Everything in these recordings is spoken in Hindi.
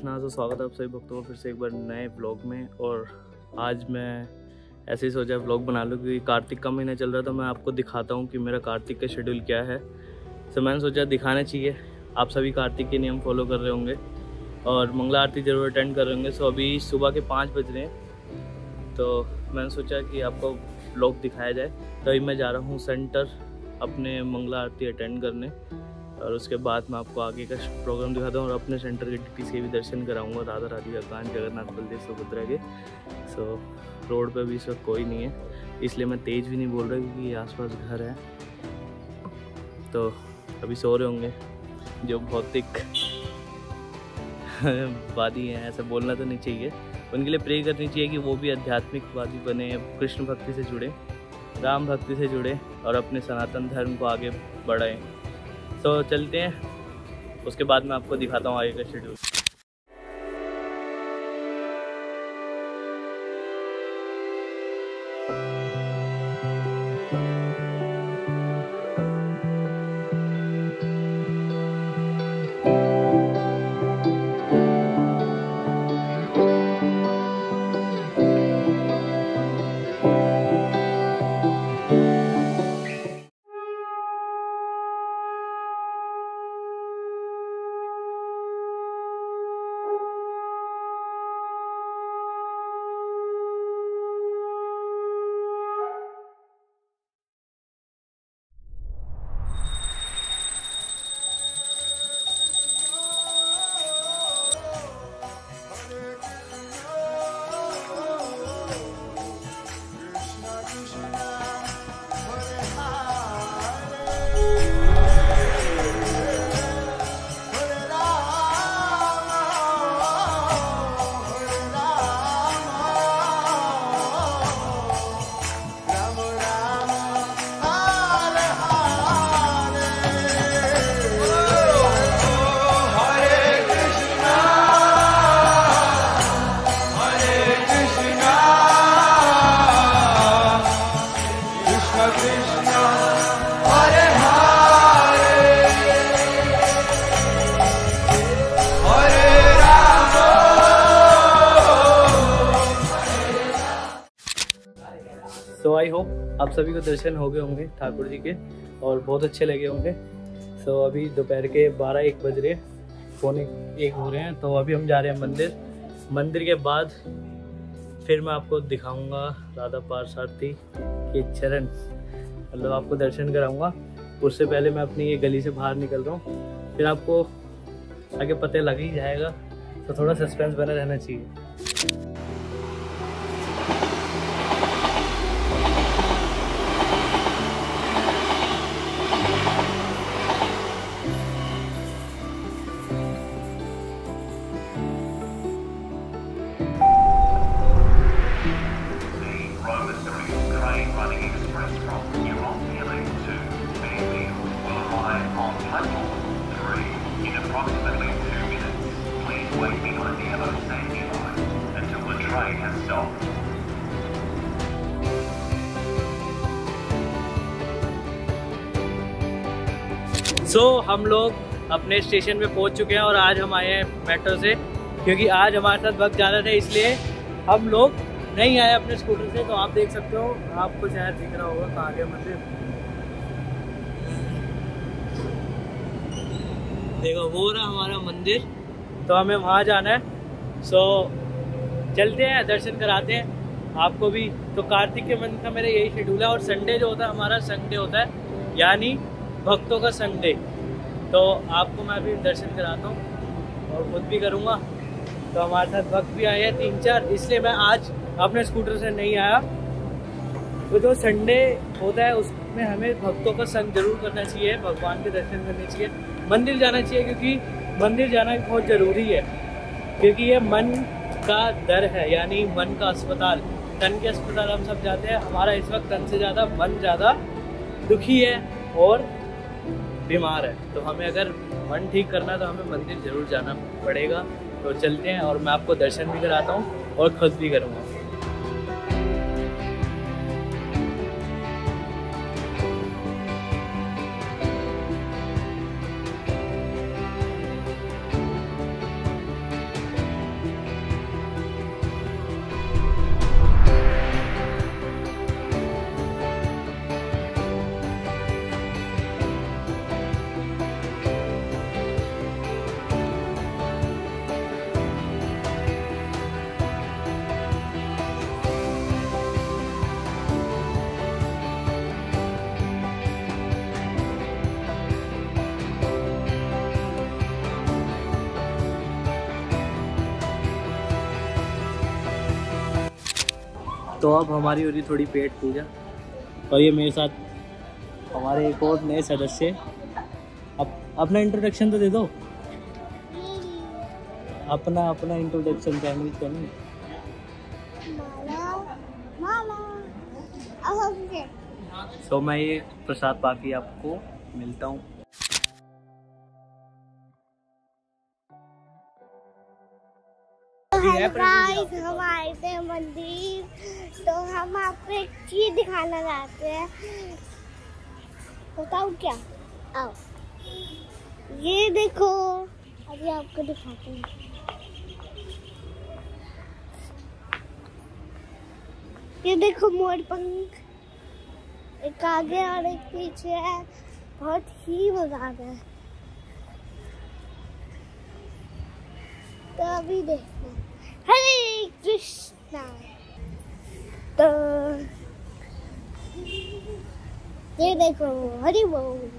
कृष्णा तो स्वागत है आप सभी भक्तों को फिर से एक बार नए ब्लॉग में। और आज मैं ऐसे ही सोचा ब्लॉग बना लूँ क्योंकि कार्तिक का महीना चल रहा था मैं आपको दिखाता हूँ कि मेरा कार्तिक का शेड्यूल क्या है। तो मैंने सोचा दिखाना चाहिए। आप सभी कार्तिक के नियम फॉलो कर रहे होंगे और मंगला आरती ज़रूर अटेंड कर रहे होंगे। सो अभी सुबह के पाँच बज रहे हैं। तो मैंने सोचा कि आपको ब्लॉग दिखाया जाए। तो मैं जा रहा हूँ सेंटर अपने मंगला आरती अटेंड करने। और उसके बाद मैं आपको आगे का प्रोग्राम दिखाता हूँ और अपने सेंटर के डी से भी दर्शन कराऊँगा, राधा राधी भगवान जगन्नाथ बलदेव, सुभद्रा के। सो रोड पे भी इस वक्त कोई नहीं है। इसलिए मैं तेज़ भी नहीं बोल रहा क्योंकि आसपास घर है। तो अभी सो रहे होंगे, जो भौतिक वादी हैं, ऐसा बोलना तो नहीं चाहिए। उनके लिए प्रे करनी चाहिए कि वो भी आध्यात्मिकवादी बने, कृष्ण भक्ति से जुड़े, राम भक्ति से जुड़े और अपने सनातन धर्म को आगे बढ़ाएँ। तो चलते हैं। उसके बाद मैं आपको दिखाता हूँ आगे का शेड्यूल आई होप आप सभी को दर्शन हो गए होंगे ठाकुर जी के और बहुत अच्छे लगे होंगे। सो so, अभी दोपहर के बारह एक बज रहे पौने एक हो रहे हैं तो अभी हम जा रहे हैं मंदिर। मंदिर के बाद फिर मैं आपको दिखाऊँगा राधा पारसारथी के चरण। मतलब आपको दर्शन कराऊँगा। उससे पहले मैं अपनी ये गली से बाहर निकल रहा हूँ। फिर आपको आगे पता लग ही जाएगा। तो थोड़ा सस्पेंस बना रहना चाहिए। सो so, हम लोग अपने स्टेशन पे पहुँच चुके हैं और आज हम आए हैं मेट्रो से क्योंकि आज हमारे साथ वक्त ज़्यादा था इसलिए हम लोग नहीं आए अपने स्कूटर से। तो आप देख सकते हो आपको शायद दिख रहा होगा कहाँ गया मंदिर। देखो वो रहा हमारा मंदिर तो हमें वहाँ जाना है। सो so, चलते हैं दर्शन कराते हैं। आपको भी तो कार्तिक के मंथ का मेरा यही शेड्यूल है और संडे जो होता है हमारा संडे होता है। यानी भक्तों का संडे। तो आपको मैं भी दर्शन कराता हूँ और खुद भी करूँगा। तो हमारे साथ भक्त भी आए हैं तीन चार, इसलिए मैं आज अपने स्कूटर से नहीं आया। तो जो संडे होता है, उसमें हमें भक्तों का संग ज़रूर करना चाहिए, भगवान के दर्शन करने चाहिए। मंदिर जाना चाहिए, क्योंकि मंदिर जाना भी बहुत ज़रूरी है। क्योंकि ये मन का दर है, यानी मन का अस्पताल। तन के अस्पताल हम सब जाते हैं। हमारा इस वक्त तन से ज़्यादा, मन ज़्यादा दुखी है और बीमार है। तो हमें अगर मन ठीक करना है तो हमें मंदिर ज़रूर जाना पड़ेगा। तो चलते हैं और मैं आपको दर्शन भी कराता हूँ और खुद भी करूँगा। तो अब हमारी हो रही थोड़ी पेट पूजा। और ये मेरे साथ हमारे एक और नए सदस्य। अब अपना इंट्रोडक्शन तो दे दो। अपना अपना इंट्रोडक्शन फैमिली का नहीं सो so, मैं ये प्रसाद पाकी आपको मिलता हूँ। गाइस हम मंदिर तो हम आपको एक चीज़ दिखाना चाहते हैं। बताओ क्या? आओ। ये देखो अभी आपको दिखाते हैं। ये देखो मोर पंख। एक आगे और एक पीछे है। बहुत ही मज़ा आता है। तो अभी देखना हरे कृष्णा तो ये देखो हरि बोल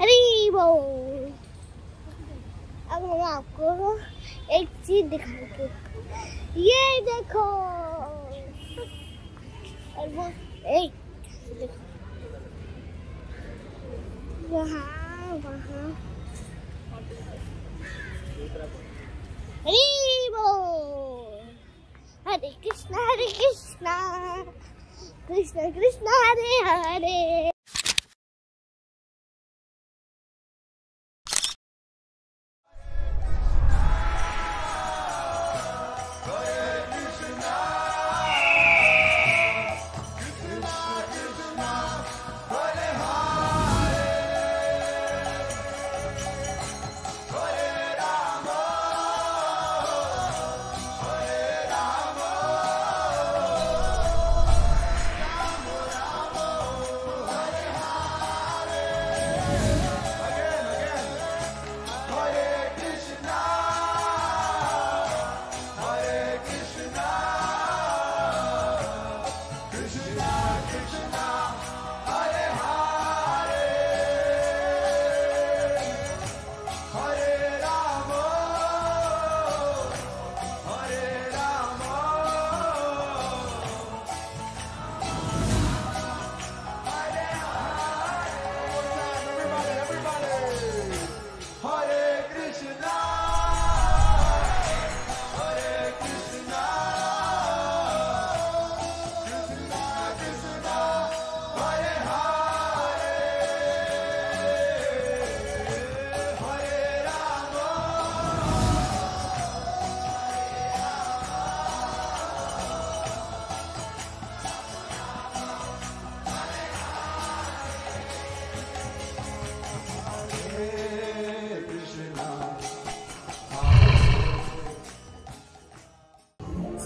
हरि बोल अब हम आपको एक चीज़ दिखाएँगे। ये देखो। और वो एक देखो। वहाँ वहाँ। Hare Krishna, Hare Krishna, Krishna Krishna, Hare Hare.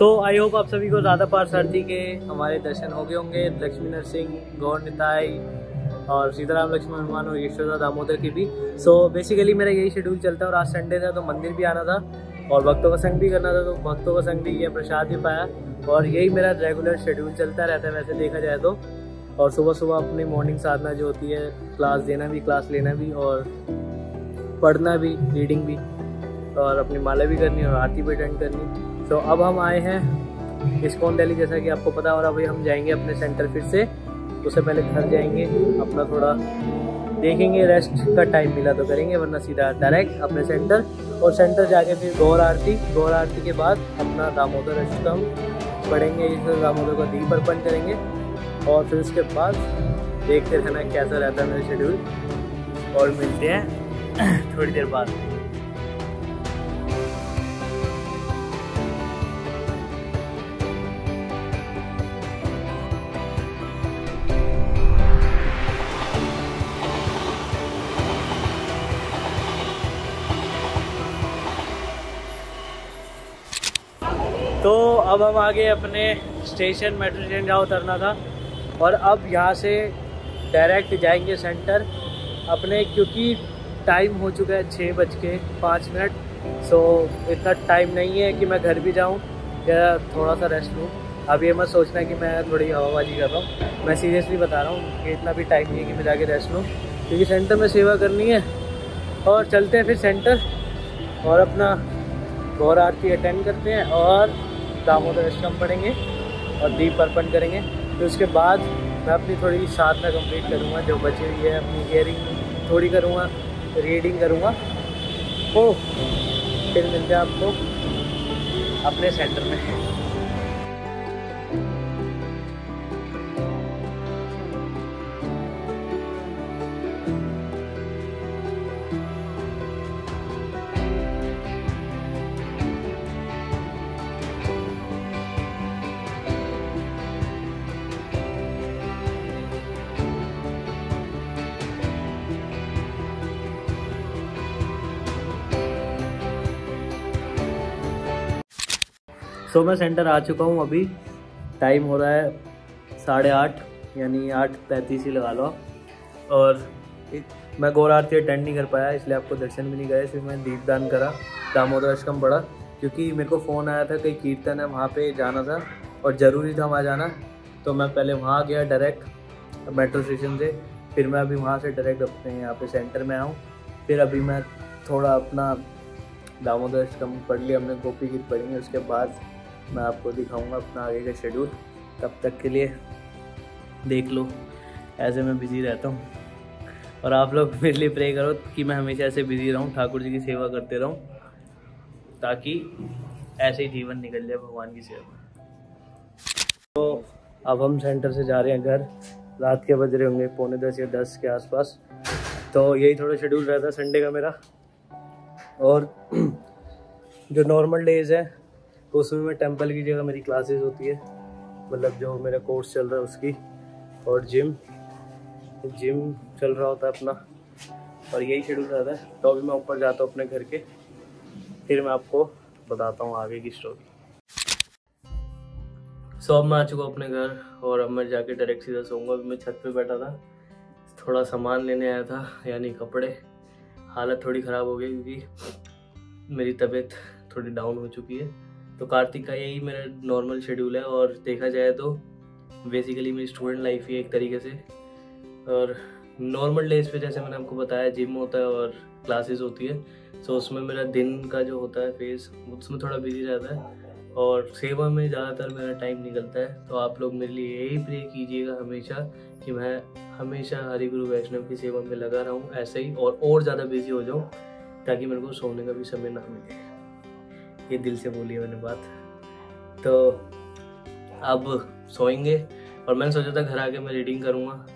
So I hope आप सभी को ज़्यादा पार सर्दी के हमारे दर्शन हो गए होंगे। लक्ष्मी नरसिंह गौर निताई और सीताराम लक्ष्मण हनुमान और यशोदा दामोदर की भी। सो so, बेसिकली मेरा यही शेड्यूल चलता है और आज संडे था तो मंदिर भी आना था और भक्तों का संग भी करना था तो भक्तों का संग भी किया प्रसाद भी पाया और यही मेरा रेगुलर शेड्यूल चलता रहता है वैसे देखा जाए तो। और सुबह सुबह अपनी मॉर्निंग साधना जो होती है क्लास देना भी क्लास लेना भी और पढ़ना भी रीडिंग भी और अपनी माला भी करनी और आरती भी अटेंड करनी। तो अब हम आए हैं इस्कॉन दिल्ली जैसा कि आपको पता रहा भाई हम जाएँगे अपने सेंटर फिर से। उससे पहले घर जाएँगे, अपना थोड़ा देखेंगे रेस्ट का टाइम मिला तो करेंगे, वरना सीधा डायरेक्ट अपने सेंटर और सेंटर जाके फिर गौर आरती गौर आरती के बाद अपना दामोदर अष्टम पढ़ेंगे, इस दामोदर का दीप अर्पण करेंगे। और फिर उसके बाद देखते रहना कैसा रहता है मेरा शेड्यूल और मिलते हैं थोड़ी देर बाद। तो अब हम आगे अपने स्टेशन मेट्रो स्टेशन जहाँ उतरना था। और अब यहाँ से डायरेक्ट जाएँगे सेंटर अपने क्योंकि टाइम हो चुका है छः बज के पाँच मिनट सो इतना टाइम नहीं है कि मैं घर भी जाऊँ या थोड़ा सा रेस्ट लूँ। अब ये मत सोचना कि मैं थोड़ी हवाबाजी कर रहा हूँ। मैं सीरियसली बता रहा हूँ कि इतना भी टाइम नहीं है कि मैं जाके रेस्ट लूँ। क्योंकि सेंटर में सेवा करनी है। और चलते हैं फिर सेंटर और अपना गौर आरती अटेंड करते हैं और दामोदर अष्टम पढ़ेंगे और दीप अर्पण करेंगे। फिर उसके बाद मैं अपनी थोड़ी साधना कंप्लीट करूँगा, जो बची हुई है, अपनी हियरिंग थोड़ी करूँगा रीडिंग करूँगा। ओ फिर मिलते हैं आपको अपने सेंटर में। सो मैं सेंटर आ चुका हूँ अभी। टाइम हो रहा है साढ़े आठ, यानी आठ पैंतीस ही लगा लो और मैं गौर आरती अटेंड नहीं कर पाया, इसलिए आपको दर्शन भी नहीं गए, इसलिए मैं दीपदान करा दामोदर अष्टकम पढ़ा क्योंकि मेरे को फ़ोन आया था कहीं कीर्तन है, वहाँ पे जाना था, और ज़रूरी था वहाँ जाना तो मैं पहले वहाँ गया डायरेक्ट मेट्रो स्टेशन से, फिर मैं अभी वहाँ से डायरेक्ट अपने यहाँ पे सेंटर में आऊँ फिर अभी मैं थोड़ा अपना दामोदर अष्टकम पढ़ लिया, हमने गोपी गीत पढ़ी, उसके बाद मैं आपको दिखाऊँगा अपना आगे का शेड्यूल तब तक के लिए देख लो, ऐसे मैं बिज़ी रहता हूँ। और आप लोग मेरे लिए प्रे करो कि मैं हमेशा ऐसे बिज़ी रहूँ, ठाकुर जी की सेवा करते रहूँ, ताकि ऐसे ही जीवन निकल जाए भगवान की सेवा। तो अब हम सेंटर से जा रहे हैं घर। रात के बज रहे होंगे, पौने दस या दस के आसपास। तो यही थोड़ा शेड्यूल रहता है संडे का मेरा। और जो नॉर्मल डेज़ है तो उसमें मैं टेंपल की जगह मेरी क्लासेस होती है। मतलब जो मेरा कोर्स चल रहा है उसकी। और जिम जिम चल रहा होता है अपना। और यही शेड्यूल रहता है। तो अभी मैं ऊपर जाता हूँ अपने घर के। फिर मैं आपको बताता हूँ आगे की स्टोरी सो अब मैं आ चुका अपने घर और अब मैं जाके डायरेक्ट सीधा सोऊँगा। अभी मैं छत पे बैठा था। थोड़ा सामान लेने आया था, यानी कपड़े। हालत थोड़ी ख़राब हो गई क्योंकि मेरी तबीयत थोड़ी डाउन हो चुकी है। तो कार्तिक का यही मेरा नॉर्मल शेड्यूल है और देखा जाए तो बेसिकली मेरी स्टूडेंट लाइफ ही एक तरीके से और नॉर्मल डेज़ पे जैसे मैंने आपको बताया जिम होता है और क्लासेस होती है सो उसमें मेरा दिन का जो होता है फेस उसमें थोड़ा बिज़ी रहता है और सेवा में ज़्यादातर मेरा टाइम निकलता है तो आप लोग मेरे लिए यही प्रे कीजिएगा हमेशा कि मैं हमेशा हरि गुरु वैष्णव की सेवा में लगा रहूँ ऐसे ही और और ज़्यादा बिज़ी हो जाऊँ ताकि मेरे को सोने का भी समय ना मिले। ये दिल से बोली है मैंने बात। तो अब सोएँगे और मैंने सोचा था घर आके मैं रीडिंग करूँगा।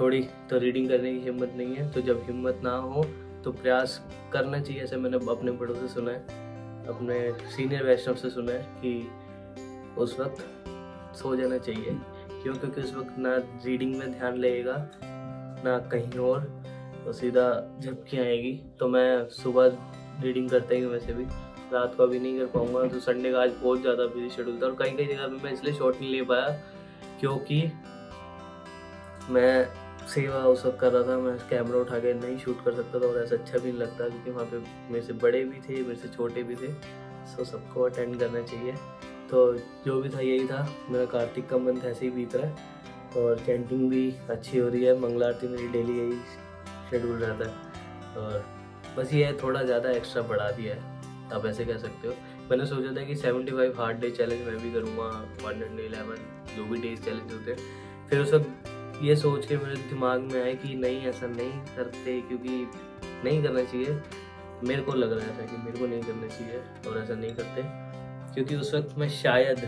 थोड़ी तो रीडिंग करने की हिम्मत नहीं है तो जब हिम्मत ना हो तो प्रयास करना चाहिए, ऐसे मैंने अपने बड़ों से सुना है, अपने सीनियर वैष्णव से सुना है कि उस वक्त सो जाना चाहिए, क्यों? क्योंकि उस वक्त ना रीडिंग में ध्यान लगेगा, ना कहीं और तो सीधा झपकी आएगी। तो मैं सुबह रीडिंग करते ही वैसे भी। रात को अभी नहीं कर पाऊँगा तो संडे का आज बहुत ज़्यादा बिज़ी शेड्यूल था और कई कई जगह पे मैं इसलिए शॉट नहीं ले पाया क्योंकि मैं सेवा उस वक्त कर रहा था, मैं कैमरा उठा के नहीं शूट कर सकता था और ऐसा अच्छा भी नहीं लगता क्योंकि वहाँ पे मेरे से बड़े भी थे, मेरे से छोटे भी थे सो सबको अटेंड करना चाहिए। तो जो भी था यही था, मेरा कार्तिक का मंथ ऐसे ही बीत रहा है और कैंटीन भी अच्छी हो रही है, मंगला आरती मेरी डेली यही शेड्यूल रहता है और बस ये थोड़ा ज़्यादा एक्स्ट्रा बढ़ा दिया है। आप ऐसे कह सकते हो। मैंने सोचा था कि 75 हार्ड डे चैलेंज मैं भी करूँगा वन हंड्रेड इलेवन जो भी डेज़ चैलेंज होते हैं। फिर उस वक्त ये सोच के मेरे दिमाग में आया कि नहीं, ऐसा नहीं करते, क्योंकि नहीं करना चाहिए। मेरे को लग रहा था कि मेरे को नहीं करना चाहिए और ऐसा नहीं करते। क्योंकि उस वक्त मैं शायद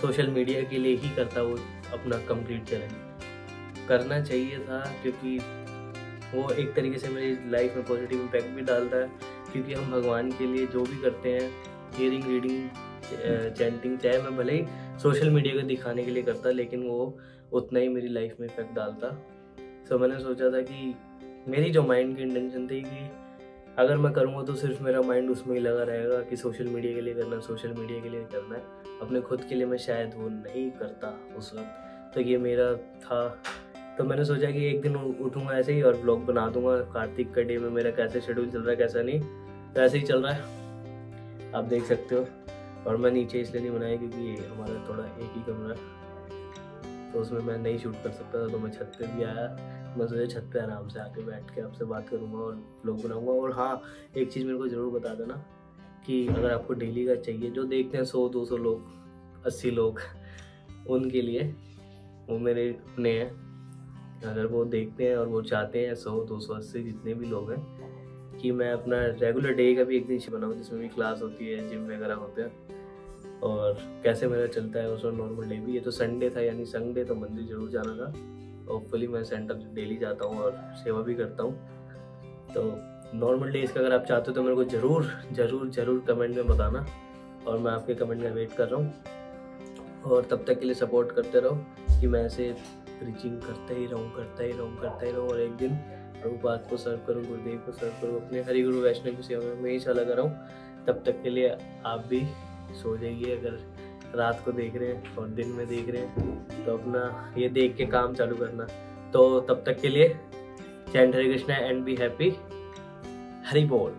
सोशल मीडिया के लिए ही करता वो अपना कंप्लीट चैलेंज करना चाहिए था, क्योंकि वो एक तरीके से मेरी लाइफ में पॉजिटिव इम्पैक्ट भी डालता है। क्योंकि हम भगवान के लिए जो भी करते हैं हियरिंग रीडिंग चैंटिंग चाहे मैं भले ही सोशल मीडिया को दिखाने के लिए करता, लेकिन वो उतना ही मेरी लाइफ में इफ़ेक्ट डालता। सो मैंने सोचा था कि मेरी जो माइंड की इंटेंशन थी कि अगर मैं करूँगा तो सिर्फ़ मेरा माइंड उसमें ही लगा रहेगा कि सोशल मीडिया के लिए करना है सोशल मीडिया के लिए करना है। अपने खुद के लिए मैं शायद वो नहीं करता उस वक्त। तो ये मेरा था तो मैंने सोचा कि एक दिन उठूँगा ऐसे ही और ब्लॉग बना दूँगा। कार्तिक का डे में मेरा कैसे शेड्यूल चल रहा है, कैसा नहीं तो ऐसे ही चल रहा है। आप देख सकते हो। और मैं नीचे इसलिए नहीं बनाया क्योंकि हमारा थोड़ा एक ही कमरा है। तो उसमें मैं नहीं शूट कर सकता था तो मैं छत पे भी आया। मैं सोचा छत पे आराम से आके बैठ के आपसे बात करूँगा और ब्लॉग बनाऊँगा। और हाँ एक चीज़ मेरे को ज़रूर बता देना कि अगर आपको डेली का चाहिए, जो देखते हैं सौ, दो सौ लोग, अस्सी लोग, उनके लिए, वो मेरे अपने हैं। अगर वो देखते हैं और वो चाहते हैं, सौ, दो सौ, अस्सी जितने भी लोग हैं, कि मैं अपना रेगुलर डे का भी एक दिन बनाऊँ, जिसमें भी क्लास होती है जिम वगैरह होते हैं, और कैसे मेरा चलता है उसमें नॉर्मल डे भी, ये तो संडे था, यानी संडे तो मंदिर ज़रूर जाना था होपफुली मैं सेंटर डेली जाता हूँ और सेवा भी करता हूँ। तो नॉर्मल डेज़ का अगर आप चाहते हो तो मेरे को ज़रूर ज़रूर ज़रूर कमेंट में बताना, और मैं आपके कमेंट में वेट कर रहा हूँ, और तब तक के लिए सपोर्ट करते रहो, कि मैं ऐसे प्रीचिंग करता ही रहूँ, करता ही रहूँ, करता ही रहूँ और एक दिन प्रभुपाद को सर्व करूँ, गुरुदेव को सर्व करूँ, अपने हरि गुरु वैष्णव की सेवा में हमेशा लगा रहूँ। तब तक के लिए आप भी सो जाइए, अगर रात को देख रहे हैं और दिन में देख रहे हैं तो अपना ये देख के काम चालू करना। तो तब तक के लिए जय Hare Krishna and be happy Hari बोल।